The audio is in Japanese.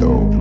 though.